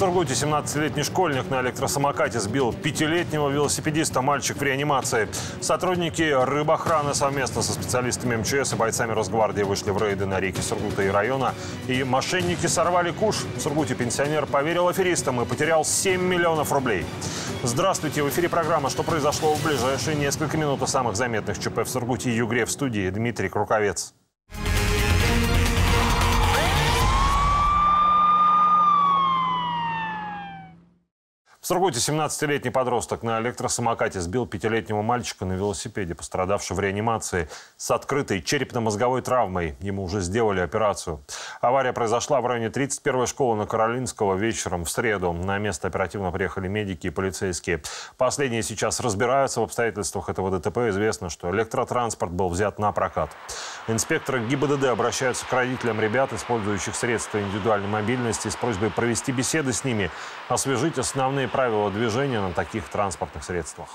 Сургуте 17-летний школьник на электросамокате сбил пятилетнего велосипедиста. Мальчик в реанимации. Сотрудники рыбохраны совместно со специалистами МЧС и бойцами Росгвардии вышли в рейды на реки Сургута и района. И мошенники сорвали куш. В Сургуте пенсионер поверил аферистам и потерял 7 миллионов рублей. Здравствуйте. В эфире программа «Что произошло в ближайшие несколько минут» о самых заметных ЧП в Сургуте и Югре в студии Дмитрий Круковец. Сургуте 17-летний подросток на электросамокате сбил пятилетнего мальчика на велосипеде, пострадавшего в реанимации с открытой черепно-мозговой травмой. Ему уже сделали операцию. Авария произошла в районе 31-й школы на Каролинского вечером в среду. На место оперативно приехали медики и полицейские. Последние сейчас разбираются в обстоятельствах этого ДТП. Известно, что электротранспорт был взят на прокат. Инспекторы ГИБДД обращаются к родителям ребят, использующих средства индивидуальной мобильности, с просьбой провести беседы с ними, освежить основные правила движения на таких транспортных средствах.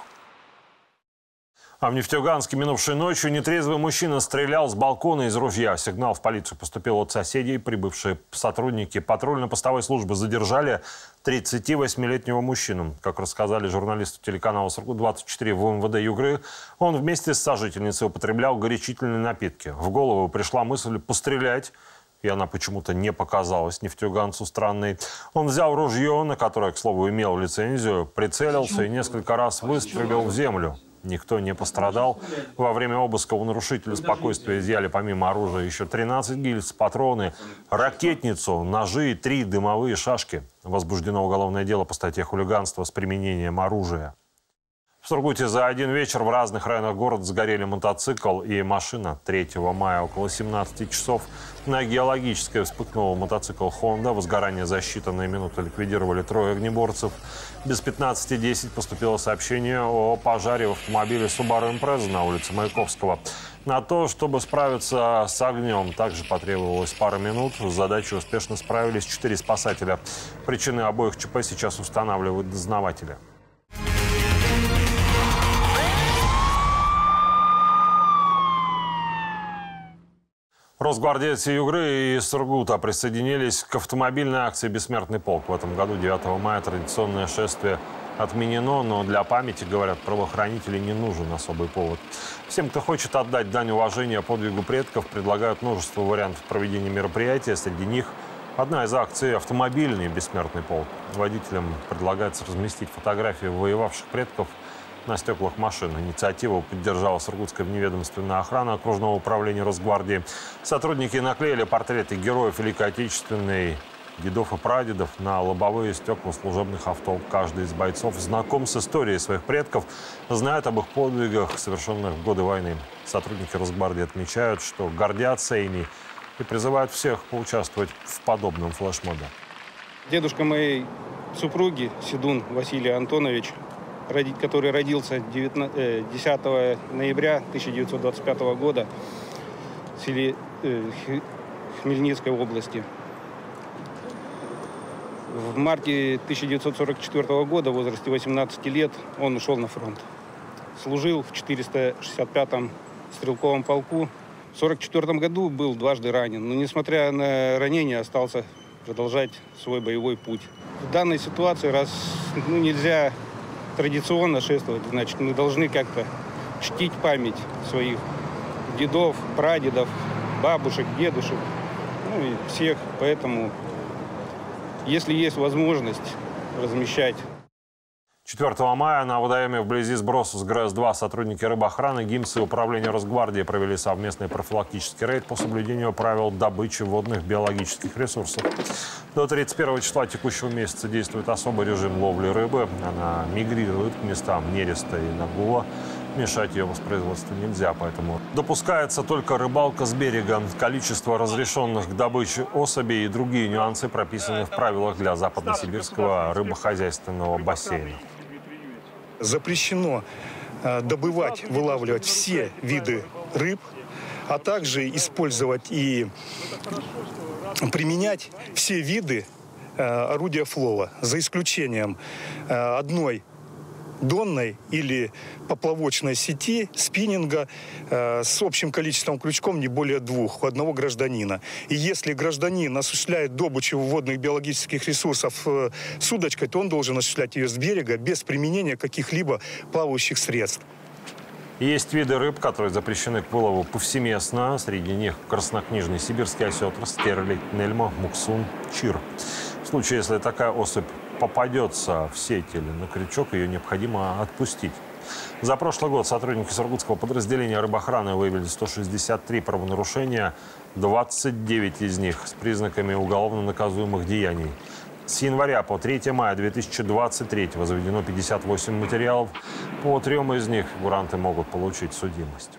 А в Нефтеюганске минувшей ночью нетрезвый мужчина стрелял с балкона из ружья. Сигнал в полицию поступил от соседей. Прибывшие сотрудники патрульно-постовой службы задержали 38-летнего мужчину. Как рассказали журналисту телеканала «Сургут-24» в МВД Югры, он вместе с сожительницей употреблял горячительные напитки. В голову пришла мысль пострелять и она почему-то не показалась нефтеюганцу странной. Он взял ружье, на которое, к слову, имел лицензию, прицелился и несколько раз выстрелил в землю. Никто не пострадал. Во время обыска у нарушителя спокойствия изъяли помимо оружия еще 13 гильз, патроны, ракетницу, ножи и три дымовые шашки. Возбуждено уголовное дело по статье хулиганства с применением оружия. В Сургуте за один вечер в разных районах города сгорели мотоцикл и машина. 3 мая около 17 часов на геологической вспыхнул мотоцикл Honda. Возгорание за считанные минуты ликвидировали трое огнеборцев. Без 15.10 поступило сообщение о пожаре в автомобиле Subaru Impreza на улице Маяковского. На то, чтобы справиться с огнем, также потребовалось пара минут. С задачей успешно справились четыре спасателя. Причины обоих ЧП сейчас устанавливают дознаватели. Росгвардейцы Югры и Сургута присоединились к автомобильной акции «Бессмертный полк». В этом году 9 мая традиционное шествие отменено, но для памяти, говорят, правоохранителей не нужен особый повод. Всем, кто хочет отдать дань уважения подвигу предков, предлагают множество вариантов проведения мероприятия. Среди них одна из акций – автомобильный «Бессмертный полк». Водителям предлагается разместить фотографии воевавших предков – на стеклах машин. Инициативу поддержала Сургутская вневедомственная охрана окружного управления Росгвардии. Сотрудники наклеили портреты героев Великой Отечественной дедов и прадедов на лобовые стекла служебных авто. Каждый из бойцов знаком с историей своих предков, знает об их подвигах, совершенных в годы войны. Сотрудники Росгвардии отмечают, что гордятся ими и призывают всех поучаствовать в подобном флешмобе. Дедушка моей супруги, Седун Василий Антонович, который родился 10 э, ноября 1925 года в селе э, Хмельницкой области. В марте 1944 года, в возрасте 18 лет, он ушел на фронт. Служил в 465-м стрелковом полку. В 1944 году был дважды ранен, но, несмотря на ранение, остался продолжать свой боевой путь. В данной ситуации, раз ну, нельзя традиционно шествовать, значит, мы должны как-то чтить память своих дедов, прадедов, бабушек, дедушек, ну и всех. Поэтому, если есть возможность размещать 4 мая на водоеме вблизи сброса с ГРЭС-2 сотрудники рыбоохраны, ГИМС и Управления Росгвардии провели совместный профилактический рейд по соблюдению правил добычи водных биологических ресурсов. До 31 числа текущего месяца действует особый режим ловли рыбы. Она мигрирует к местам нереста и нагула. Мешать ее воспроизводству нельзя, поэтому допускается только рыбалка с берега. Количество разрешенных к добыче особей и другие нюансы прописаны в правилах для западносибирского рыбохозяйственного бассейна запрещено э, добывать, вылавливать все виды рыб, а также использовать и применять все виды э, орудия флова, за исключением э, одной донной или поплавочной сети спиннинга э, с общим количеством крючком не более двух у одного гражданина. И если гражданин осуществляет добычу водных биологических ресурсов э, с удочкой, то он должен осуществлять ее с берега без применения каких-либо плавающих средств. Есть виды рыб, которые запрещены к вылову повсеместно. Среди них краснокнижный сибирский осетр, стерлядь, нельма, муксун, чир. В случае, если такая особь попадется в сеть или на крючок, ее необходимо отпустить. За прошлый год сотрудники Сургутского подразделения рыбоохраны выявили 163 правонарушения, 29 из них с признаками уголовно наказуемых деяний. С января по 3 мая 2023 заведено 58 материалов. По трем из них фигуранты могут получить судимость.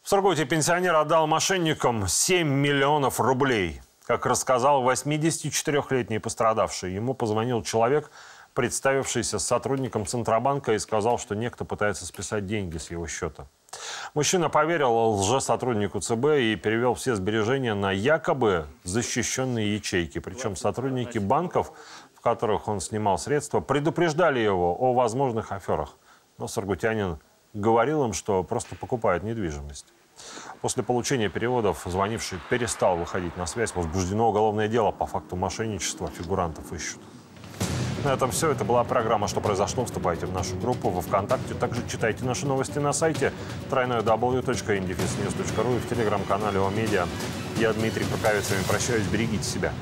В Сургуте пенсионер отдал мошенникам 7 миллионов рублей. Как рассказал 84-летний пострадавший, ему позвонил человек, представившийся сотрудником Центробанка и сказал, что некто пытается списать деньги с его счета. Мужчина поверил лжесотруднику ЦБ и перевел все сбережения на якобы защищенные ячейки. Причем сотрудники банков, в которых он снимал средства, предупреждали его о возможных аферах. Но Саргутянин говорил им, что просто покупает недвижимость. После получения переводов звонивший перестал выходить на связь. Возбуждено уголовное дело по факту мошенничества. Фигурантов ищут. На этом все. Это была программа «Что произошло?». Вступайте в нашу группу во ВКонтакте. Также читайте наши новости на сайте www.indefisnews.ru и в телеграм-канале О Медиа. Я Дмитрий Поковец. С вами прощаюсь. Берегите себя.